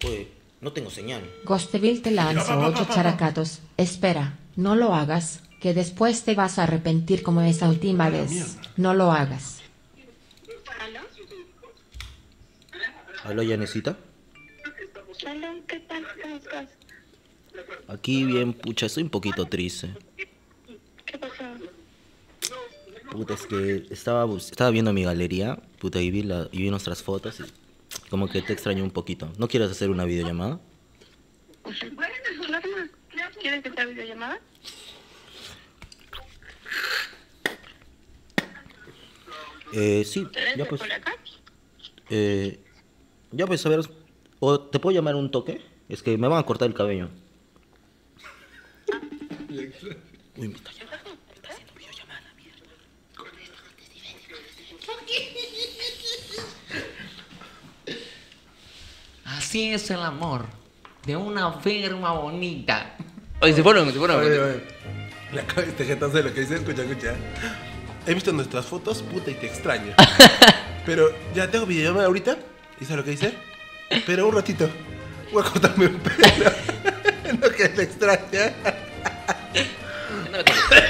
Pues, no tengo señal. Gosteville te lanza ocho characatos. Espera, no lo hagas, que después te vas a arrepentir como esa última vez. No lo hagas. ¿Aló? ¿Aló, Yanesita? ¿Aló? ¿Qué tal? ¿Cómo estás? Aquí bien, pucha, estoy un poquito triste. ¿Qué pasó? Puta, es que estaba, estaba viendo mi galería, puta, y vi, la, y vi nuestras fotos y como que te extraño un poquito. ¿No quieres hacer una videollamada? Norma, ¿quieres que haga videollamada? Eh, sí, ¿Te ves ya pues. por acá? Eh, ya pues, a ver, o te puedo llamar un toque. Es que me van a cortar el cabello. Uy, me está llamando, me está haciendo videollamada, mierda. Así es el amor. De una firma bonita. Oye, se fueron, se fueron. Oye, oye. La este jetazo de lo que dice, escucha, escucha. He visto nuestras fotos, puta, y te extraño. Pero ya tengo videollamada ahorita. ¿Y sabes lo que dice? Pero un ratito. Voy a cortarme un pelo. no que te extraña. No me toques.